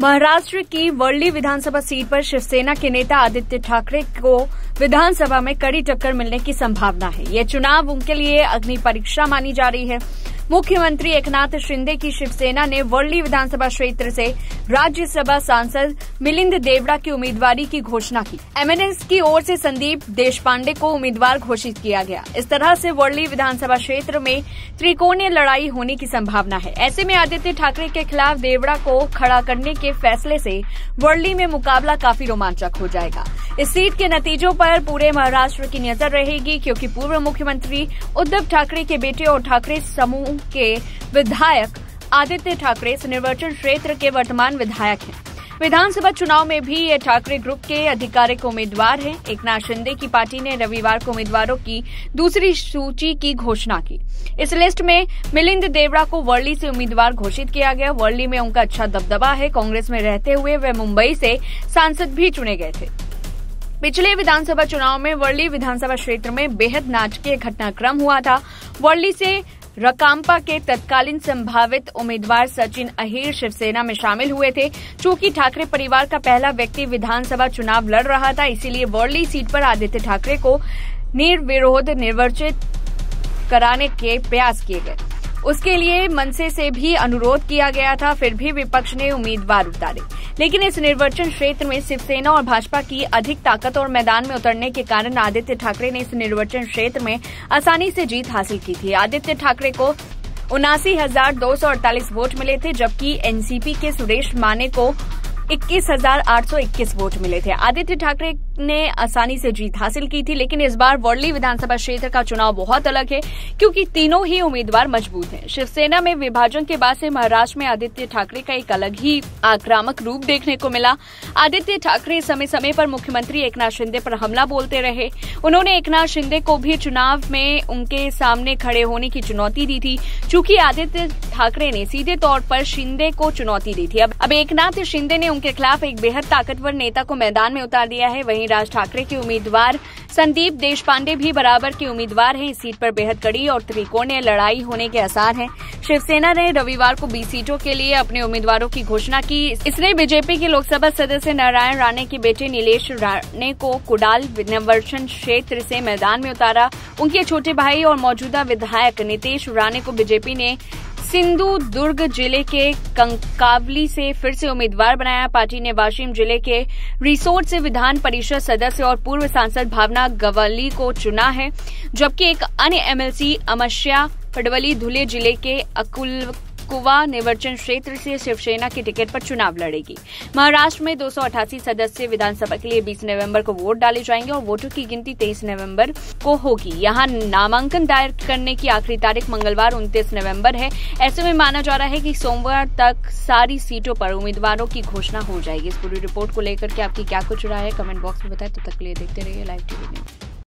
महाराष्ट्र की वर्ली विधानसभा सीट पर शिवसेना के नेता आदित्य ठाकरे को विधानसभा में कड़ी टक्कर मिलने की संभावना है। यह चुनाव उनके लिए अग्नि परीक्षा मानी जा रही है। मुख्यमंत्री एकनाथ शिंदे की शिवसेना ने वर्ली विधानसभा क्षेत्र से राज्यसभा सांसद मिलिंद देवड़ा की उम्मीदवारी की घोषणा की। एमएनएस की ओर से संदीप देशपांडे को उम्मीदवार घोषित किया गया। इस तरह से वर्ली विधानसभा क्षेत्र में त्रिकोणीय लड़ाई होने की संभावना है। ऐसे में आदित्य ठाकरे के खिलाफ देवड़ा को खड़ा करने के फैसले से वर्ली में मुकाबला काफ़ी रोमांचक हो जाएगा। इस सीट के नतीजों पर पूरे महाराष्ट्र की नज़र रहेगी, क्योंकि पूर्व मुख्यमंत्री उद्धव ठाकरे के बेटे और ठाकरे समूह के विधायक आदित्य ठाकरे इस निर्वाचन क्षेत्र के वर्तमान विधायक हैं। विधानसभा चुनाव में भी ये ठाकरे ग्रुप के आधिकारिक उम्मीदवार हैं। एकनाथ शिंदे की पार्टी ने रविवार को उम्मीदवारों की दूसरी सूची की घोषणा की। इस लिस्ट में मिलिंद देवड़ा को वर्ली से उम्मीदवार घोषित किया गया। वर्ली में उनका अच्छा दबदबा है। कांग्रेस में रहते हुए वे मुंबई से सांसद भी चुने गए थे। पिछले विधानसभा चुनाव में वर्ली विधानसभा क्षेत्र में बेहद नाटकीय घटनाक्रम हुआ था। वर्ली से रकाम्पा के तत्कालीन संभावित उम्मीदवार सचिन अहिर शिवसेना में शामिल हुए थे। चूँकि ठाकरे परिवार का पहला व्यक्ति विधानसभा चुनाव लड़ रहा था, इसीलिए वर्ली सीट पर आदित्य ठाकरे को निर्विरोध निर्वाचित कराने के प्रयास किए गए। उसके लिए मनसे से भी अनुरोध किया गया था, फिर भी विपक्ष ने उम्मीदवार उतारे। लेकिन इस निर्वाचन क्षेत्र में शिवसेना और भाजपा की अधिक ताकत और मैदान में उतरने के कारण आदित्य ठाकरे ने इस निर्वाचन क्षेत्र में आसानी से जीत हासिल की थी। आदित्य ठाकरे को उनासी हज़ार दो सौ अड़तालीस वोट मिले थे, जबकि एनसीपी के सुरेश माने को इक्कीस हज़ार आठ सौ इक्कीस वोट मिले थे। आदित्य ठाकरे ने आसानी से जीत हासिल की थी, लेकिन इस बार वर्ली विधानसभा क्षेत्र का चुनाव बहुत अलग है, क्योंकि तीनों ही उम्मीदवार मज़बूत हैं। शिवसेना में विभाजन के बाद से महाराष्ट्र में आदित्य ठाकरे का एक अलग ही आक्रामक रूप देखने को मिला। आदित्य ठाकरे समय समय पर मुख्यमंत्री एकनाथ शिंदे पर हमला बोलते रहे। उन्होंने एकनाथ शिंदे को भी चुनाव में उनके सामने खड़े होने की चुनौती दी थी, चूँकि आदित्य ठाकरे ने सीधे तौर पर शिंदे को चुनौती दी थी। अब एकनाथ शिंदे ने उनके खिलाफ एक बेहद ताकतवर नेता को मैदान में उतार दिया है, वहीं राज ठाकरे के उम्मीदवार। संदीप देशपांडे भी बराबर के उम्मीदवार हैं, इस सीट पर बेहद कड़ी और त्रिकोणीय लड़ाई होने के आसार हैं। शिवसेना ने रविवार को बीस सीटों के लिए अपने उम्मीदवारों की घोषणा की। इसने बीजेपी के लोकसभा सदस्य नारायण राणे के बेटे नीलेश राणे को कुडाल निर्वाचन क्षेत्र से मैदान में उतारा। उनके छोटे भाई और मौजूदा विधायक नितेश राणे को बीजेपी ने सिंधु दुर्ग ज़िले के कंकावली से फिर से उम्मीदवार बनाया। पार्टी ने वाशिम ज़िले के रिसोर्ट से विधान परिषद सदस्य और पूर्व सांसद भावना गवाली को चुना है, जबकि एक अन्य एमएलसी अमस्या पडवली धुले ज़िले के अकुल कुवा निर्वाचन क्षेत्र से शिवसेना की टिकट पर चुनाव लड़ेगी। महाराष्ट्र में दो सौ अठासी सदस्य विधानसभा के लिए 20 नवंबर को वोट डाले जाएँगे और वोटों की गिनती 23 नवंबर को होगी। यहाँ नामांकन दायर करने की आखिरी तारीख मंगलवार, उनतीस नवंबर है। ऐसे में माना जा रहा है कि सोमवार तक सारी सीटों पर उम्मीदवारों की घोषणा हो जाएगी। इस पूरी रिपोर्ट को लेकर के आपकी क्या कुछ राय है? कमेंट बॉक्स में बताएँ। तो तक लिए देखते रहिए लाइव टीवी में